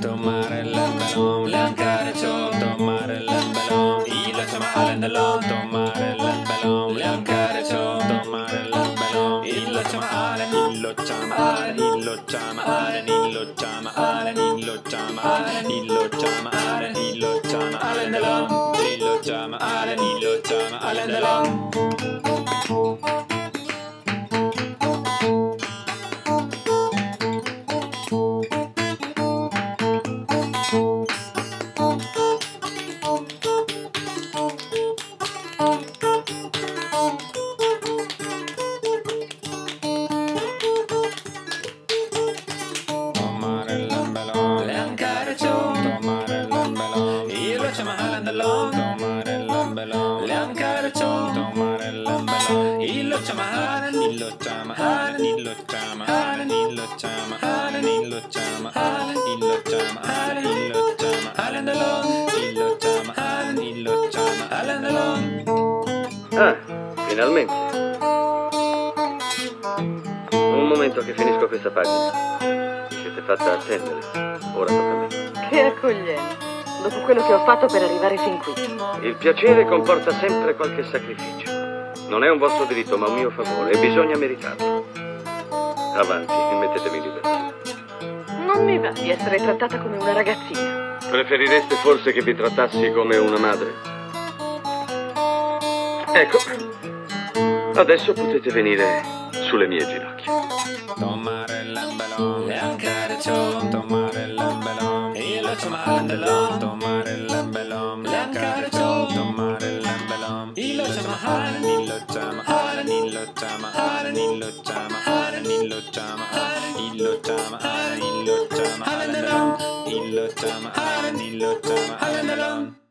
Tomare lembelom, leankare tomare lembelom, ila chama alendalom, tomare lembelom, leankare tomare lembelom, ila chama alen, illo chama alen, illo chama alen, illo chama alen, illo chama alen, illo chama alen, illo chama alendalom, illo chama alen, illo chama alendalom. Lembelom, ila chama alendalom, tomare lembelom, leankare tomare lembelom, illo chama alen, illo chama alen, illo chama alen, illo chama alen, illo chama alen, illo chama alen, illo chama alendalom, illo chama alen, illo. Ah, finalmente. Un momento che finisco questa pagina. Siete fatta attendere. Ora tocca a me. Che accoglienza. Dopo quello che ho fatto per arrivare fin qui. Il piacere comporta sempre qualche sacrificio. Non è un vostro diritto, ma un mio favore e bisogna meritarlo. Avanti, mettetemi in libertà. Non mi va di essere trattata come una ragazzina. Preferireste forse che vi trattassi come una madre? Ecco, adesso potete venire sulle mie ginocchia. Tomare tomar el belón, tomar el embelón, Illo cara tomar Illo embelón. Y Illo llama Haran, y lo llama Haran, y lo llama Haran, y lo llama Haran, y lo llama Haran, y lo llama Haran, y lo llama Haran, y lo llama Haran, y lo llama Haran, y lo llama Haran,